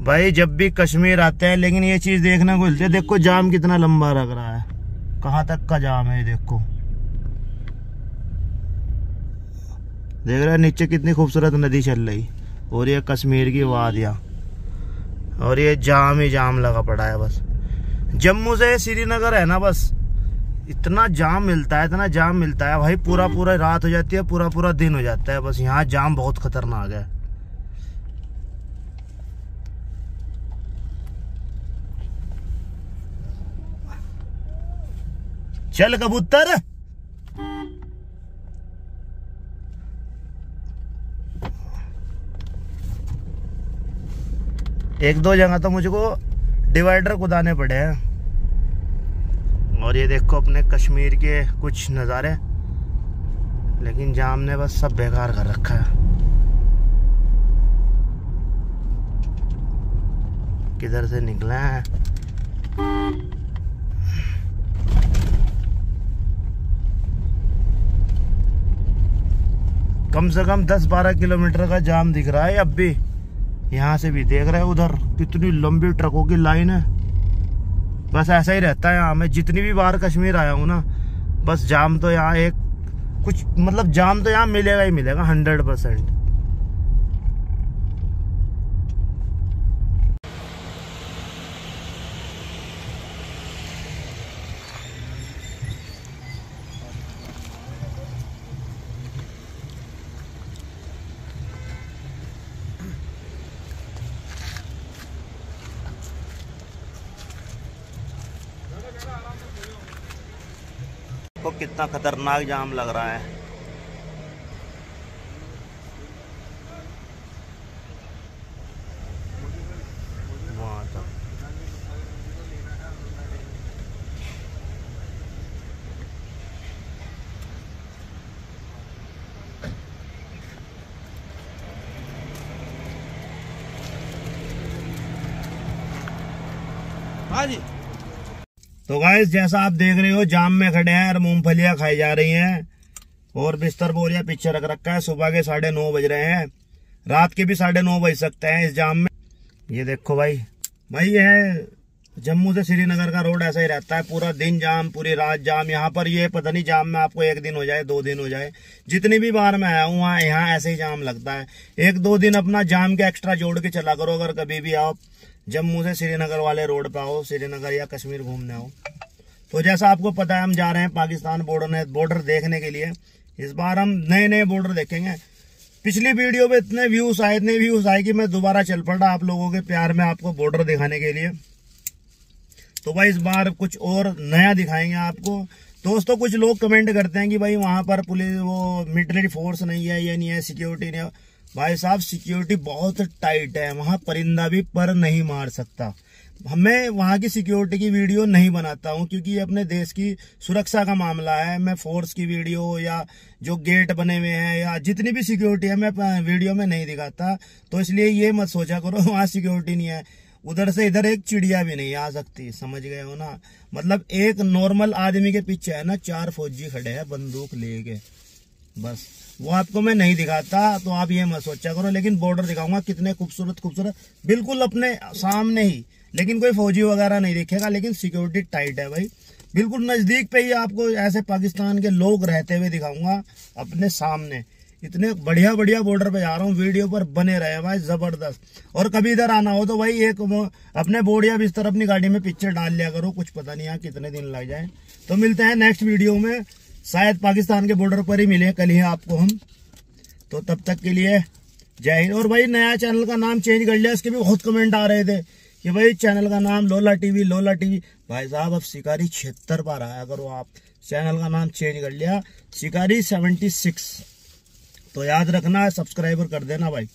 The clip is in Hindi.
भाई, जब भी कश्मीर आते हैं, लेकिन ये चीज़ देखने को मिलती है देखो, जाम कितना लंबा लग रहा है। कहाँ तक का जाम है ये देखो। देख रहे नीचे कितनी खूबसूरत नदी चल रही। और ये कश्मीर की वादियाँ। और ये जाम ही जाम लगा पड़ा है बस। जम्मू से श्रीनगर है ना बस। इतना जाम मिलता है, इतना जाम मिलता है। भाई, पूरा पूरा रात हो जाती है, पूरा पूरा दिन हो जाता है। बस यहाँ जाम बहुत खतरनाक है। चल कबूतर। एक दो जगह तो मुझको डिवाइडर कुदाने पड़े हैं। और ये देखो अपने कश्मीर के कुछ नज़ारे। लेकिन जाम ने बस सब बेकार कर रखा है। किधर से निकले हैं? कम से कम 10-12 किलोमीटर का जाम दिख रहा है, अब भी। यहाँ से भी देख रहे हैं उधर, कितनी लंबी ट्रकों की लाइन है। बस ऐसा ही रहता है यहाँ मैं, जितनी भी बार कश्मीर आया हूँ ना, बस जाम तो यहाँ एक, कुछ मतलब जाम तो यहाँ मिलेगा ही मिलेगा हंड्रेड परसेंट को कितना खतरनाक जाम लग रहा है। हाँ जी। तो गाइस जैसा आप देख रहे हो, जाम में खड़े हैं और मूंगफलियाँ खाई जा रही हैं। और बिस्तर बोरिया पीछे रख रखा है, सुबह के साढ़े नौ बज रहे हैं। रात के भी साढ़े नौ बज सकते हैं इस जाम में। ये देखो भाई भाई ये है जम्मू से श्रीनगर का रोड ऐसा ही रहता है, पूरा दिन जाम, पूरी रात जाम, यहाँ पर ये पता नहीं जाम में आपको एक दिन हो जाए, दो दिन हो जाए, जितनी भी बार मैं आया हूँ, वहाँ यहाँ ऐसे ही जाम लगता है। एक दो दिन अपना जाम के एक्स्ट्रा जोड़ के चला करो, अगर कभी भी आप जम्मू से श्रीनगर वाले रोड पर आओ, श्रीनगर या कश्मीर घूमने आओ। तो जैसा आपको पता है, हम जा रहे हैं पाकिस्तान बॉर्डर बॉर्डर देखने के लिए। इस बार हम नए नए बॉर्डर देखेंगे। पिछली वीडियो में इतने व्यूज़ आए, इतने व्यूज़ आए कि मैं दोबारा चल पड़ा आप लोगों के प्यार में आपको बॉर्डर दिखाने के लिए। तो भाई इस बार कुछ और नया दिखाएँगे आपको। दोस्तों, कुछ लोग कमेंट करते हैं कि भाई वहाँ पर पुलिस, वो मिलिट्री फोर्स नहीं है, ये नहीं है सिक्योरिटी नहीं भाई साहब सिक्योरिटी बहुत टाइट है। वहाँ परिंदा भी पर नहीं मार सकता। मैं वहाँ की सिक्योरिटी की वीडियो नहीं बनाता हूँ, क्योंकि ये अपने देश की सुरक्षा का मामला है। मैं फोर्स की वीडियो या जो गेट बने हुए हैं या जितनी भी सिक्योरिटी है, मैं वीडियो में नहीं दिखाता। तो इसलिए ये मत सोचा करो, वहाँ सिक्योरिटी नहीं है। उधर से इधर एक चिड़िया भी नहीं आ सकती, समझ गए हो ना? मतलब एक नॉर्मल आदमी के पीछे है ना, चार फौजी खड़े हैं, बंदूक लेके बस, वो आपको मैं नहीं दिखाता तो आप ये मत सोचा करो, लेकिन बॉर्डर दिखाऊँगा, कितने खूबसूरत खूबसूरत, बिल्कुल अपने सामने ही। लेकिन कोई फौजी वगैरह नहीं दिखेगा, लेकिन सिक्योरिटी टाइट है भाई। बिल्कुल नज़दीक पे ही आपको ऐसे पाकिस्तान के लोग रहते हुए दिखाऊँगा, अपने सामने। इतने बढ़िया बढ़िया बॉर्डर पे जा रहा हूँ वीडियो पर बने रहे भाई, ज़बरदस्त। और कभी इधर आना हो तो भाई एक अपने बोर्ड या बिस्तर अपनी गाड़ी में पिक्चर डाल लिया करो, कुछ पता नहीं यहाँ कितने दिन लग जाए। तो मिलते हैं नेक्स्ट वीडियो में। शायद पाकिस्तान के बॉर्डर पर ही मिले, कल ही आपको हम। तो तब तक के लिए जय हिंद। और भाई नया चैनल का नाम चेंज कर लिया, इसके भी बहुत कमेंट आ रहे थे कि भाई चैनल का नाम लोला टीवी लोला टीवी भाई साहब, अब शिकारी छिहत्तर पर आया करो आप। चैनल का नाम चेंज कर लिया, शिकारी सेवेंटी सिक्स तो याद रखना है सब्सक्राइबर कर देना भाई।